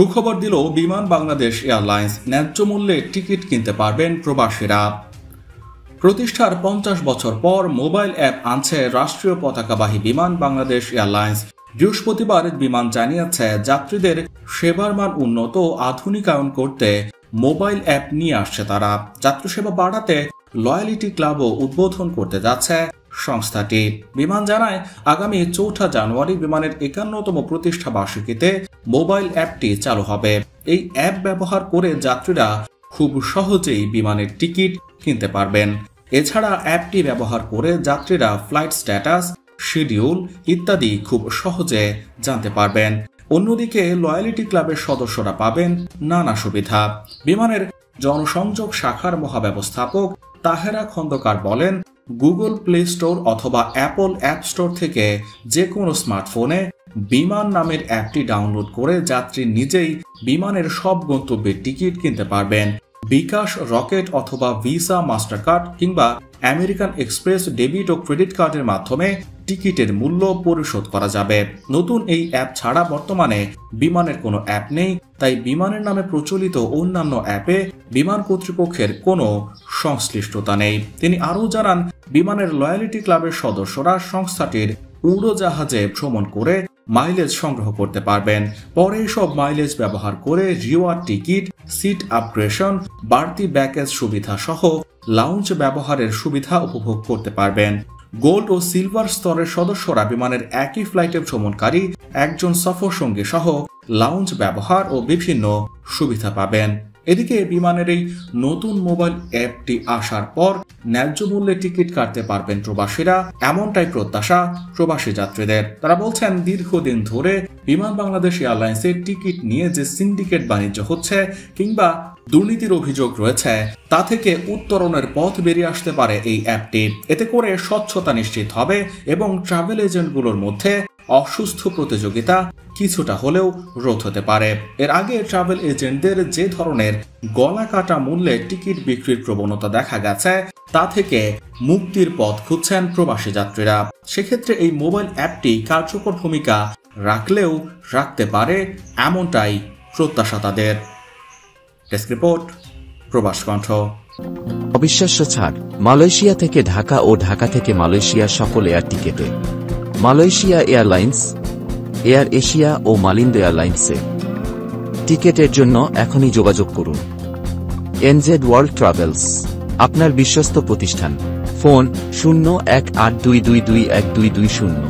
সুখবর দিল বিমান বাংলাদেশ এয়ারলাইন্স। ন্যায্য মূল্যে টিকিট কিনতে পারবেন প্রবাসীরা। প্রতিষ্ঠার পঞ্চাশ বছর পর মোবাইল অ্যাপ আনছে রাষ্ট্রীয় পতাকাবাহী বিমান বাংলাদেশ এয়ারলাইন্স। বৃহস্পতিবার বিমান জানিয়েছে, যাত্রীদের সেবার মান উন্নত, আধুনিকায়ন করতে মোবাইল অ্যাপ নিয়ে আসছে তারা। যাত্রীসেবা বাড়াতে লয়ালিটি ক্লাবও উদ্বোধন করতে যাচ্ছে। সংস্থাটি বিমান জানায়, আগামী চৌঠা জানুয়ারি বিমানের একান্নতম প্রতিষ্ঠা বার্ষিকীতে মোবাইল অ্যাপটি চালু হবে। এই অ্যাপ ব্যবহার করে যাত্রীরা খুব সহজেই বিমানের টিকিট কিনতে পারবেন। এছাড়া অ্যাপটি ব্যবহার করে যাত্রীরা ফ্লাইট স্ট্যাটাস, শিডিউল ইত্যাদি খুব সহজে জানতে পারবেন। অন্যদিকে লয়ালিটি ক্লাবের সদস্যরা পাবেন নানা সুবিধা। বিমানের জনসংযোগ শাখার মহাব্যবস্থাপক তাহেরা খন্দকার বলেন গুগল প্লে স্টোর অথবা অ্যাপল অ্যাপ স্টোর থেকে যে কোনো স্মার্টফোনে বিমান নামের অ্যাপটি ডাউনলোড করে যাত্রী নিজেই বিমানের সব গন্তব্যের টিকিট কিনতে পারবেন। বিকাশ রকেট অথবা ভিসা মাস্টার কার্ড কিংবা আমেরিকান এক্সপ্রেস ডেবিট ও ক্রেডিট কার্ডের মাধ্যমে টিকিটের মূল্য পরিশোধ করা যাবে। নতুন এই অ্যাপ ছাড়া বর্তমানে বিমানের কোনো অ্যাপ নেই, তাই বিমানের নামে প্রচলিত অন্যান্য অ্যাপে বিমান কর্তৃপক্ষের কোনো সংশ্লিষ্টতা নেই। তিনি আরও জানান, বিমানের লয়ালিটি ক্লাবের সদস্যরা সংস্থাটির উড়োজাহাজে ভ্রমণ করে মাইলেজ সংগ্রহ করতে পারবেন। পরে সব মাইলেজ ব্যবহার করে রিওয়ার টিকিট সিট আপগ্রেশন বাড়তি ব্যাকেজ সুবিধা সহ লাউঞ্জ ব্যবহারের সুবিধা উপভোগ করতে পারবেন। গোল্ড ও সিলভার স্তরের সদস্যরা বিমানের একই ফ্লাইটে ভ্রমণকারী, একজন সফর সঙ্গী সহ লাউঞ্জ ব্যবহার ও বিভিন্ন সুবিধা পাবেন। এদিকে বিমানের এই নতুন মোবাইল অ্যাপটি আসার পর ন্যায্য মূল্যে টিকিট কাটতে পারবেন প্রবাসীরা, এমনটাই প্রত্যাশা প্রবাসী যাত্রীদের। তারা বলছেন, দীর্ঘদিন ধরে বিমান বাংলাদেশ এয়ারলাইন্সের টিকিট নিয়ে যে সিন্ডিকেট বাণিজ্য হচ্ছে কিংবা দুর্নীতির অভিযোগ রয়েছে, তা থেকে উত্তরণের পথ বেরিয়ে আসতে পারে এই অ্যাপটি। এতে করে স্বচ্ছতা নিশ্চিত হবে এবং ট্রাভেল এজেন্টগুলোর মধ্যে অসুস্থ প্রতিযোগিতা কিছুটা হলেও রোধ হতে পারে। এর আগে ট্রাভেল এজেন্টদের যে ধরনের গলা কাটা মূল্যে টিকিট বিক্রির প্রবণতা দেখা গেছে, তা থেকে মুক্তির পথ খুঁজছেন প্রবাসী যাত্রীরা। সেক্ষেত্রে এই মোবাইল অ্যাপটি কার্যকর ভূমিকা রাখলেও রাখতে পারে এমনটাই প্রত্যাশা তাদের। ডেস্ক রিপোর্ট, প্রবাস কণ্ঠ। অবিশ্বাস্য ছাড়, মালয়েশিয়া থেকে ঢাকা ও ঢাকা থেকে মালয়েশিয়া সকল এয়ার টিকেটে। মালয়েশিয়া এয়ারলাইন্স, এয়ার এশিয়া ও মালিন্দ এয়ারলাইন্সে। টিকেটের জন্য এখনই যোগাযোগ করুন। এনজেড ওয়ার্ল্ড ট্রাভেলস, আপনার বিশ্বস্ত প্রতিষ্ঠান। ফোন শূন্য এক আট দুই দুই দুই এক দুই দুই শূন্য।